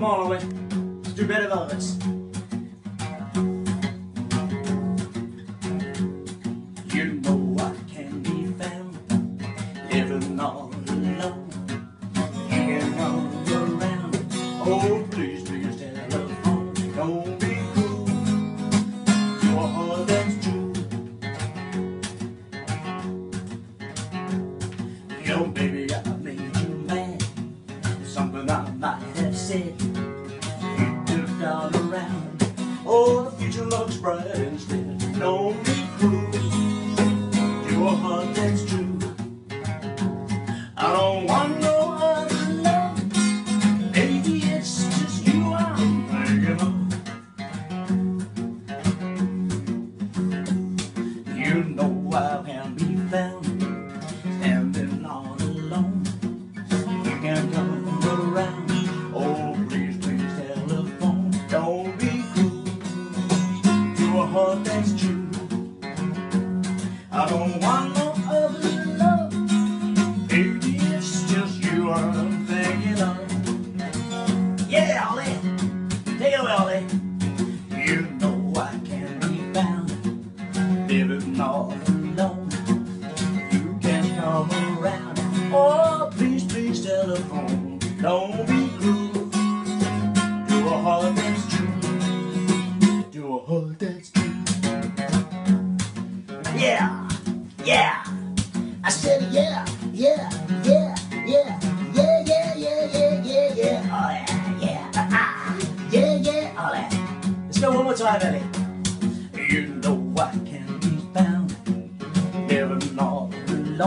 Come on, Ollie. Let's do better than this. You know I can be found living all alone. Hanging on around. Oh, please, please, telephone. Don't be cruel. Your heart that's true. Yo, baby, I made you mad. Something I might have said. All around. Oh, the future looks bright instead. Don't be cruel. Your heart that's true. I don't want no other love. Baby, it's just you I'm thinking of. You know I don't want no other love. Baby, it's just you I'm thinking of. Yeah, Ollie. Take it away, Yeah, yeah. I said yeah, yeah, yeah, yeah, yeah, yeah, yeah, yeah, yeah, yeah. Oh yeah, yeah, ah, ah. yeah, yeah. Oh yeah. Let's go one more time, Ellie. You know